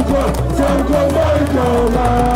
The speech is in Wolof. Sonko Sonko mooy coow la